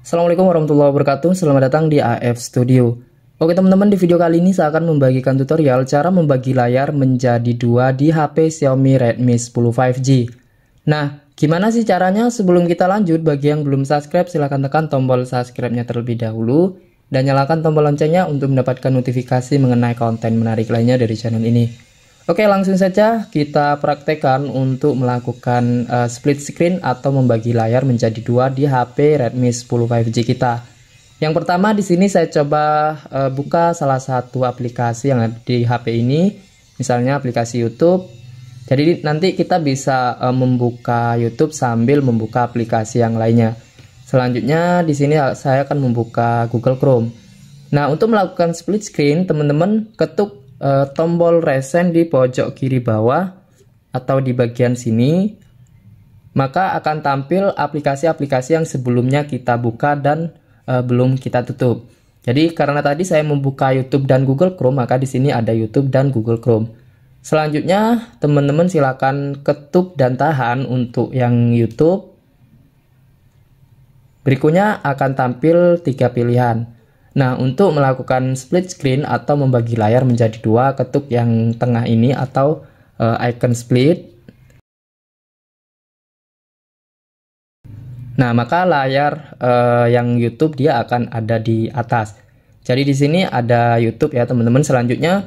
Assalamualaikum warahmatullahi wabarakatuh. Selamat datang di AF Studio. Oke teman-teman di video kali ini saya akan membagikan tutorial Cara membagi layar menjadi dua di HP Xiaomi Redmi 10 5G Nah gimana sih caranya? Sebelum kita lanjut bagi yang belum subscribe silahkan tekan tombol subscribe-nya terlebih dahulu Dan nyalakan tombol loncengnya untuk mendapatkan notifikasi mengenai konten menarik lainnya dari channel ini Oke langsung saja kita praktekkan untuk melakukan uh, split screen atau membagi layar menjadi dua di HP Redmi 10 5G kita. Yang pertama di sini saya coba uh, buka salah satu aplikasi yang ada di HP ini, misalnya aplikasi YouTube. Jadi nanti kita bisa uh, membuka YouTube sambil membuka aplikasi yang lainnya. Selanjutnya di sini saya akan membuka Google Chrome. Nah untuk melakukan split screen teman-teman ketuk uh, tombol resen di pojok kiri bawah atau di bagian sini, maka akan tampil aplikasi-aplikasi yang sebelumnya kita buka dan uh, belum kita tutup. Jadi karena tadi saya membuka YouTube dan Google Chrome, maka di sini ada YouTube dan Google Chrome. Selanjutnya, teman-teman silakan ketuk dan tahan untuk yang YouTube. Berikutnya akan tampil tiga pilihan. Nah, untuk melakukan split screen atau membagi layar menjadi dua, ketuk yang tengah ini atau uh, icon split. Nah, maka layar uh, yang YouTube dia akan ada di atas. Jadi di sini ada YouTube ya, teman-teman. Selanjutnya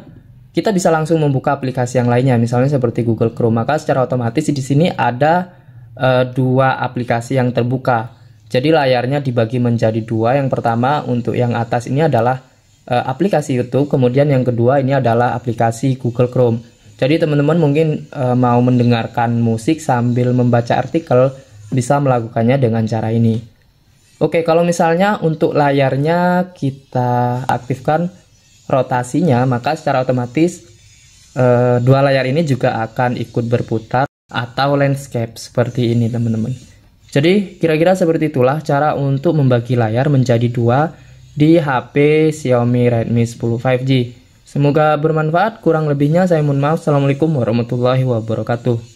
kita bisa langsung membuka aplikasi yang lainnya, misalnya seperti Google Chrome. Maka secara otomatis di sini ada uh, dua aplikasi yang terbuka. Jadi layarnya dibagi menjadi dua. Yang pertama untuk yang atas ini adalah uh, aplikasi YouTube, kemudian yang kedua ini adalah aplikasi Google Chrome. Jadi teman-teman mungkin uh, mau mendengarkan musik sambil membaca artikel bisa melakukannya dengan cara ini. Oke, kalau misalnya untuk layarnya kita aktifkan rotasinya, maka secara otomatis uh, dua layar ini juga akan ikut berputar atau landscape seperti ini teman-teman. Jadi kira-kira seperti itulah cara untuk membagi layar menjadi dua di HP Xiaomi Redmi 10 5G. Semoga bermanfaat, kurang lebihnya saya mohon maaf. Assalamualaikum warahmatullahi wabarakatuh.